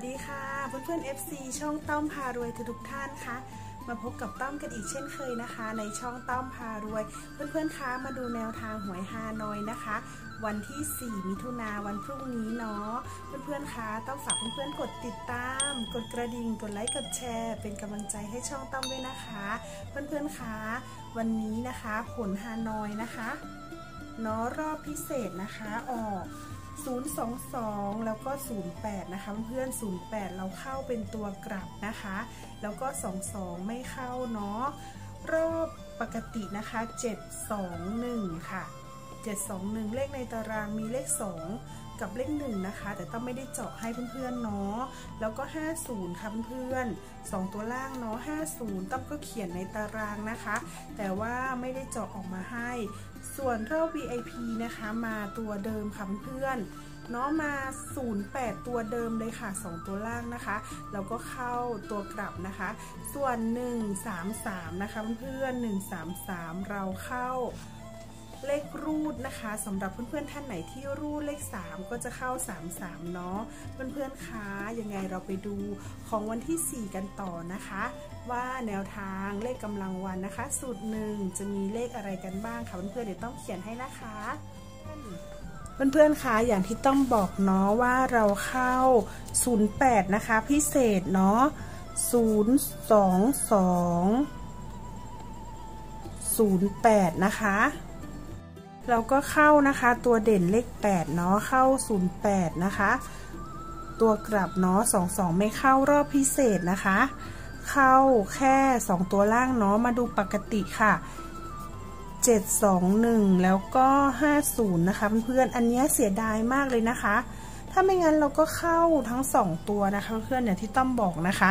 วัสดีค่ะเพื่อนเพื่อน FC ช่องต้อมพารวยทุกท่านคะมาพบกับต้อมกันอีกเช่นเคยนะคะ ในช่องต้อมพารวย เพื่อนเพื่อนคะมาดูแนวทางหวยฮานอยนะคะ วันที่ 4 มิถุนาวันพรุ่งนี้เนาะเพื่อนเพื่อนคะต้องฝากเพื่อนเพื่อนกดติดตาม กดกระดิ่งกดไลค์กดแชร์ เป็นกำลังใจให้ช่องต้อมด้วยนะคะ เพื่อนเพื่อนคะวันนี้นะคะผลฮานอยนะคะ เนาะรอบพิเศษนะคะออก 022 แล้วก็ 08 นะคะเพื่อน 08 เราเข้าเป็นตัวกลับนะคะ แล้วก็ 22 ไม่เข้าเนาะรอบปกตินะคะ 721 ค่ะ 721 เลขในตารางมีเลข 2 กับเลข1นะคะ แต่ต้องไม่ได้เจาะให้เพื่อนๆเนาะแล้วก็ 50 ค่ะเพื่อนๆ2ตัวล่างเนาะ50ต้องก็เขียนในตารางนะคะ แต่ว่าไม่ได้เจาะออกมาให้ ส่วนรอบ VIP นะคะมาตัวเดิมค่ะเพื่อนเนาะมา 08 ตัวเดิมเลยค่ะ 2 ตัวล่างนะคะ แล้วก็เข้าตัวกลับนะคะ ส่วน 133 นะคะเพื่อนๆ133 เราเข้า เลขรูดนะคะสำหรับเพื่อนๆท่านไหนที่รูดเลข 3 ก็จะเข้า 33 เนาะเพื่อนๆคะยังไงเราไปดูของวันที่ 4 กันต่อนะคะ ว่าแนวทางเลขกำลังวันนะคะ สูตรหนึ่งจะมีเลขอะไรกันบ้างคะเพื่อนๆเดี๋ยวต้องเขียนให้นะคะเพื่อนๆ คะ อย่างที่ต้องบอกเนาะว่าเราเข้า 08 นะคะ พิเศษเนาะ022 08 นะคะ เราก็เข้านะคะตัวเด่นเลข8เนาะเข้า 08 นะคะ ตัวกลับเนาะ22 ไม่เข้ารอบพิเศษนะคะ เข้าแค่ 2 ตัวล่างเนาะมาดูปกติค่ะ 721 แล้วก็ 50 นะคะเพื่อนๆอันนี้เสียดายมากเลยนะคะ ถ้าไม่งั้นเราก็เข้าทั้ง 2 ตัวนะคะเพื่อนๆเนี่ยที่ต้อมบอกนะคะ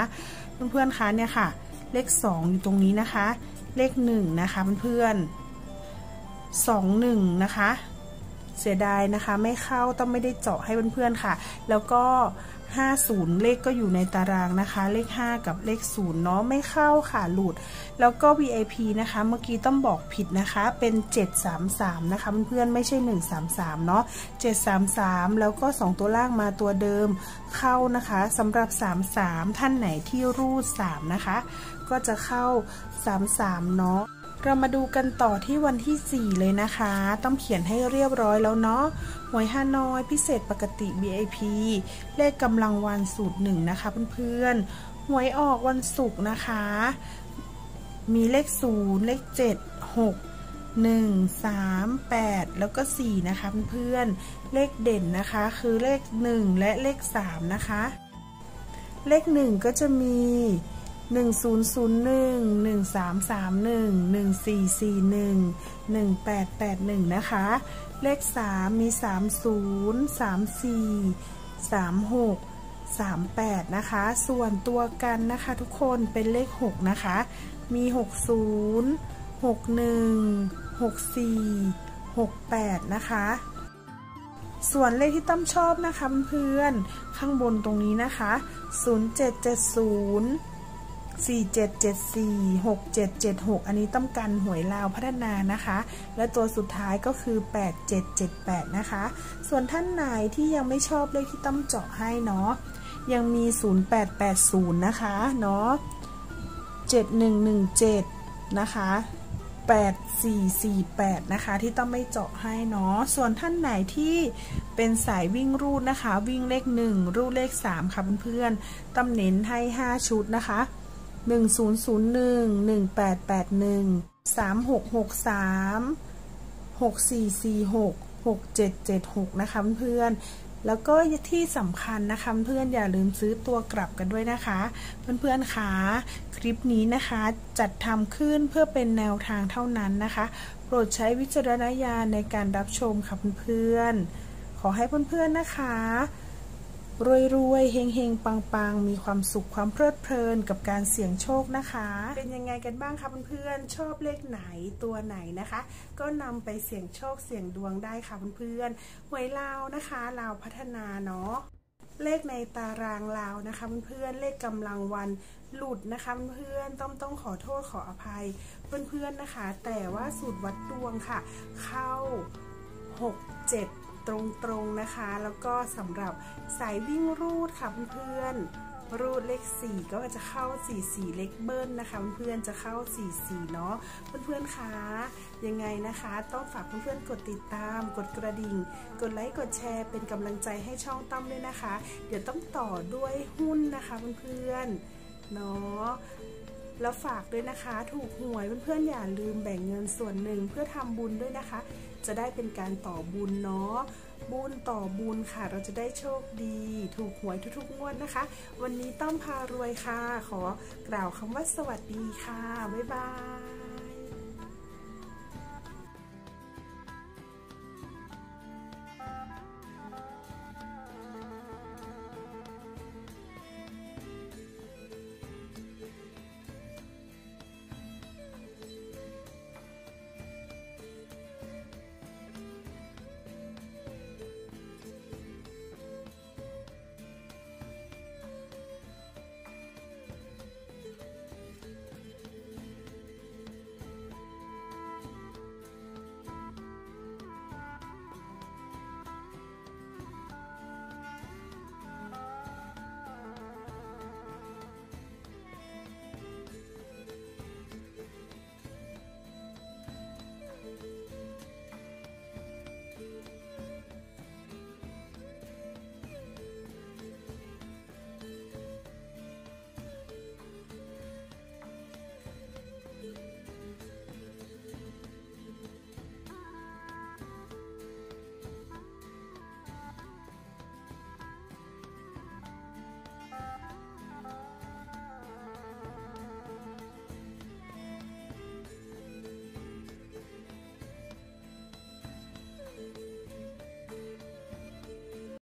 เพื่อนๆคะเนี่ยค่ะ เลข 2 อยู่ตรงนี้นะคะ เลข 1 นะคะเพื่อนๆ 21 นะคะ เสียดายนะคะ ไม่เข้าต้องไม่ได้เจาะให้เพื่อนๆค่ะ แล้วก็ 50 เลขก็อยู่ในตารางนะคะ เลข 5 กับเลข0เนาะไม่เข้าค่ะหลุด แล้วก็ VIP นะคะ เมื่อกี้ต้องบอกผิดนะคะ เป็น 733 นะคะเพื่อนๆไม่ใช่ 133 เนาะ733 แล้วก็ 2 ตัวล่างมาตัวเดิมเข้านะคะสำหรับ 33 ท่านไหนที่รูด 3 นะคะ ก็จะเข้า 33 เนาะ เรามาดูกันต่อที่วันที่ 4 เลยนะคะ ต้องเขียนให้เรียบร้อยแล้วเนาะ หวยฮานอยพิเศษปกติ BIP เลขกำลังวันสูตรหนึ่งนะคะเพื่อนๆ หวยออกวันศุกร์นะคะ มีเลข 0 เลข 7 6 1 3 8 แล้วก็ 4 นะคะเพื่อนๆ เลขเด่นนะคะคือเลข 1 และเลข 3 นะคะ เลข 1 ก็จะมี 1001 1331 1441 1881 นะคะ เลข 3 มี 30 34 36 38 นะคะ ส่วนตัวกันนะคะทุกคนเป็นเลข 6 นะคะ มี 60 61 64 68 นะคะส่วนเลขที่ต้มชอบนะคะเพื่อนข้างบนตรงนี้นะคะ 0770 4774 6776 อันนี้ต้องกันหวยลาวพัฒนานะคะ และตัวสุดท้ายก็คือ 8778 นะคะ ส่วนท่านไหนที่ยังไม่ชอบเลขที่ต้องเจาะให้เนาะ ยังมี 0880 นะคะ เนาะ 7117 นะคะ8448 นะคะ ที่ต้องไม่เจาะให้เนาะส่วนท่านไหนที่เป็นสายวิ่งรูดนะคะ วิ่งเลข 1 รูดเลข 3 ค่ะเพื่อนๆตำเน้นให้ 5 ชุดนะคะ 1001 1881 3663 6446 6776 นะคะเพื่อนแล้วก็ที่สำคัญนะคะเพื่อนอย่าลืมซื้อตัวกลับกันด้วยนะคะ เพื่อนๆคะคลิปนี้นะคะจัดทำขึ้นเพื่อเป็นแนวทางเท่านั้นนะคะ โปรดใช้วิจารณญาณในการรับชมค่ะเพื่อนๆ ขอให้เพื่อนๆนะคะ รวยรวยเฮงเฮงปังปังมีความสุขความเพลิดเพลินกับการเสี่ยงโชคนะคะ เป็นยังไงกันบ้างคะเพื่อนๆชอบเลขไหนตัวไหนนะคะ ก็นำไปเสี่ยงโชคเสี่ยงดวงได้ค่ะเพื่อนๆหวยลาวนะคะลาวพัฒนาเนาะเลขในตารางลาวนะคะเพื่อนๆเลขกำลังวันหลุดนะคะเพื่อนต้องต้องขอโทษขออภัยเพื่อนๆนะคะ แต่ว่าสูตรวัดดวงค่ะ เข้า 6 7 ตรงๆนะคะ แล้วก็สำหรับสายวิ่งรูดค่ะเพื่อนๆ รูดเลข 4 ก็จะเข้า 4 4 เล็กเบิ้ลนะคะเพื่อนๆ จะเข้า 4 4 เนาะเพื่อนๆ คะ ยังไงนะคะ ต้องฝากเพื่อนๆ กดติดตาม กดกระดิ่ง กดไลค์ กดแชร์ เป็นกำลังใจให้ช่องต้อมด้วยนะคะ เดี๋ยวต้องต่อด้วยหุ้นนะคะเพื่อนๆ เนาะ แล้วฝากด้วยนะคะ ถูกหวยเพื่อนๆอย่าลืมแบ่งเงินส่วนหนึ่งเพื่อทำบุญด้วยนะคะ จะได้เป็นการต่อบุญเนาะบุญต่อบุญค่ะ เราจะได้โชคดี ถูกหวยทุกๆงวดนะคะ วันนี้ต้อมพารวยค่ะ ขอกล่าวคำว่าสวัสดีค่ะ บ๊ายบาย